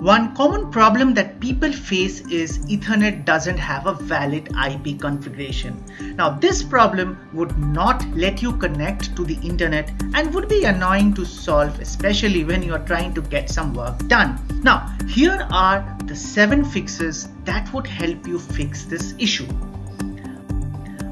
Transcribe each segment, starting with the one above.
One common problem that people face is Ethernet doesn't have a valid IP configuration. Now this problem would not let you connect to the internet and would be annoying to solve especially when you are trying to get some work done. Now here are the 7 fixes that would help you fix this issue.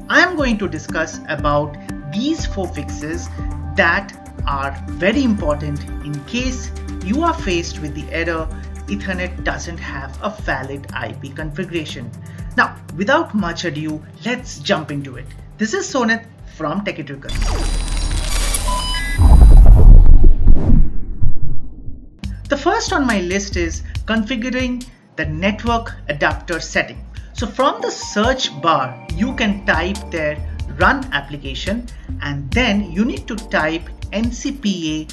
I am going to discuss about these 4 fixes that are very important in case you are faced with the error Ethernet doesn't have a valid IP configuration. Now, without much ado, let's jump into it. This is Sonit from Techie Trickle. The first on my list is configuring the network adapter setting. So from the search bar, you can type there run application and then you need to type ncpa.cpl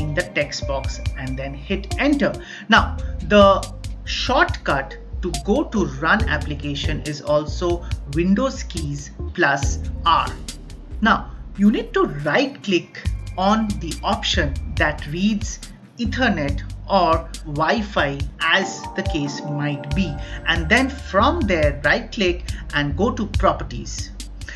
in the text box and then hit enter. Now the shortcut to go to run application is also Windows keys plus R. Now you need to right click on the option that reads Ethernet or Wi-Fi as the case might be and then from there right click and go to properties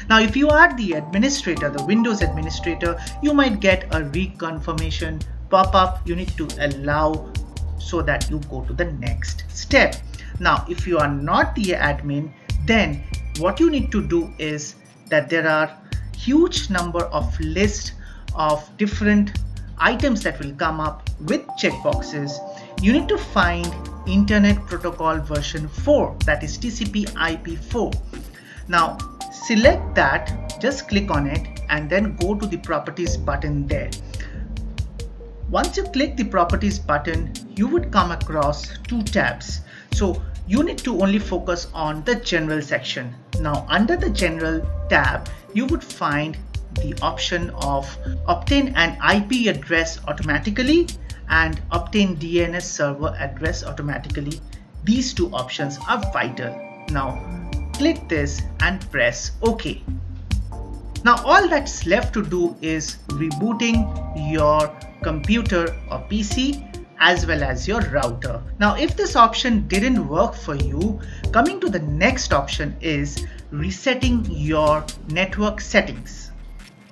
now, if you are the administrator, the Windows administrator, you might get a reconfirmation pop-up. You need to allow so that you go to the next step. Now, if you are not the admin, then what you need to do is that there are huge number of list of different items that will come up with checkboxes. You need to find Internet Protocol version 4 that is TCP IP 4. Now select that just click on it and then go to the properties button there. Once you click the properties button you would come across two tabs. So you need to only focus on the general section. Now under the general tab you would find the option of obtain an IP address automatically and obtain DNS server address automatically. These two options are vital. Now click this and press OK. Now all that's left to do is rebooting your computer or PC as well as your router. Now if this option didn't work for you, coming to the next option is resetting your network settings.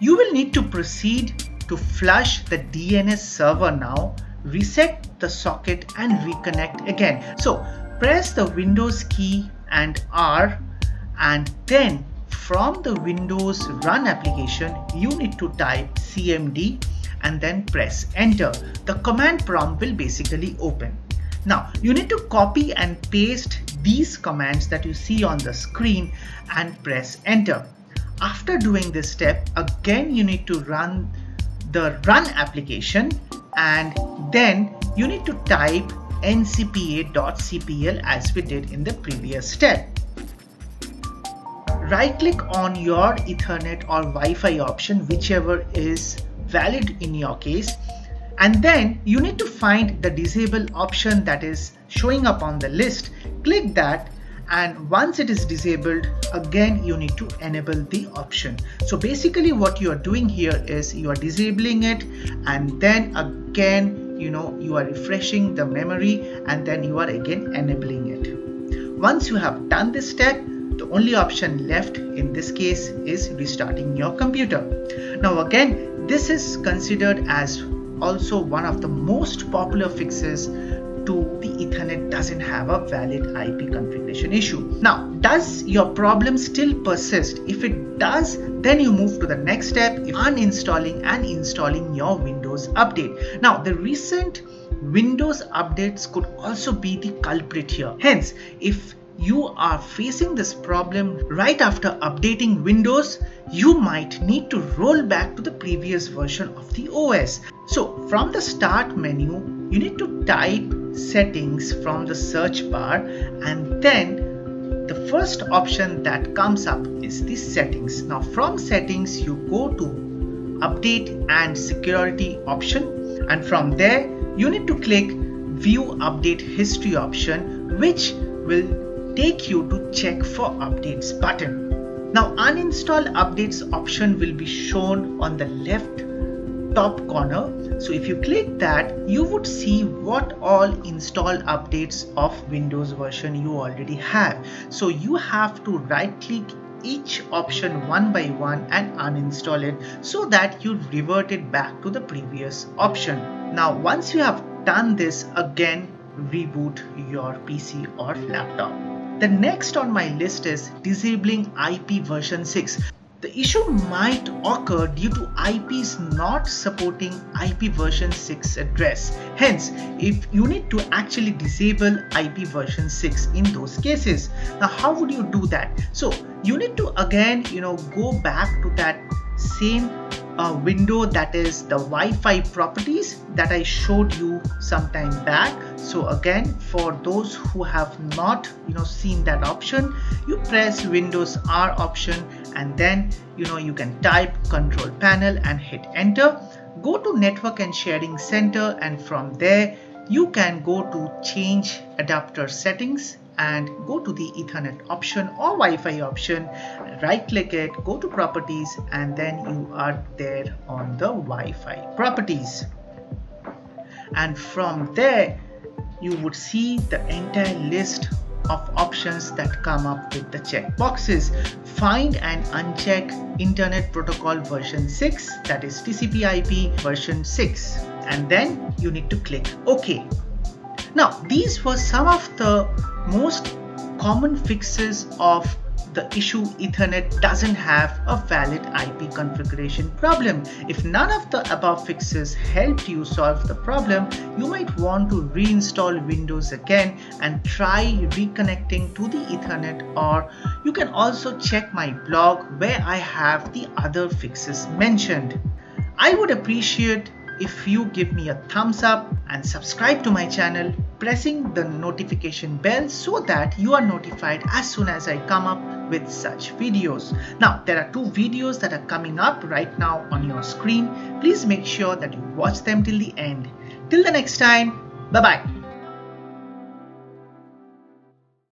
You will need to proceed to flush the DNS server now, reset the socket and reconnect again. So press the Windows key and R and then from the Windows run application you need to type cmd and then press enter. The command prompt will basically open. Now you need to copy and paste these commands that you see on the screen and press enter. After doing this step again you need to run the run application and then you need to type ncpa.cpl as we did in the previous step right click on your ethernet or wi-fi option whichever is valid in your case. And then you need to find the disable option that is showing up on the list. Click that and once it is disabled again you need to enable the option. So basically what you are doing here is you are disabling it and then again you know you are refreshing the memory and then you are again enabling it. Once you have done this step the only option left in this case is restarting your computer. Now again, this is considered as also one of the most popular fixes to the ethernet doesn't have a valid IP configuration issue. Now, does your problem still persist? If it does, then you move to the next step, uninstalling and installing your Windows update. Now, the recent Windows updates could also be the culprit here. Hence, if you are facing this problem right after updating Windows, you might need to roll back to the previous version of the OS. So from the start menu, you need to type settings from the search bar and then the first option that comes up is the settings. Now from settings, you go to update and security option and from there you need to click view update history option which will take you to check for updates button. Now uninstall updates option will be shown on the left top corner. So if you click that, you would see what all installed updates of Windows version you already have. So you have to right click each option one by one and uninstall it so that you revert it back to the previous option. Now once you have done this again reboot your PC or laptop. The next on my list is disabling IP version 6. The issue might occur due to IPs not supporting IP version 6 address. Hence, if you need to actually disable IP version 6 in those cases. Now, how would you do that? So, you need to again, you know, go back to that same uh, window that is the Wi-Fi properties that I showed you some time back. So again, for those who have not, you know, seen that option, you press Windows R option and then you know you can type control panel and hit enter go to network and sharing center and from there you can go to change adapter settings and go to the ethernet option or wi-fi option right click it go to properties and then you are there on the wi-fi properties and from there you would see the entire list of options that come up with the check boxes. Find and uncheck Internet Protocol version 6 that is TCP IP version 6 and then you need to click OK. Now these were some of the most common fixes of the issue Ethernet doesn't have a valid IP configuration problem. If none of the above fixes helped you solve the problem, you might want to reinstall Windows again and try reconnecting to the Ethernet or you can also check my blog where I have the other fixes mentioned. I would appreciate if you give me a thumbs up and subscribe to my channel pressing the notification bell so that you are notified as soon as I come up with such videos. Now there are two videos that are coming up right now on your screen. Please make sure that you watch them till the end. Till the next time, bye bye.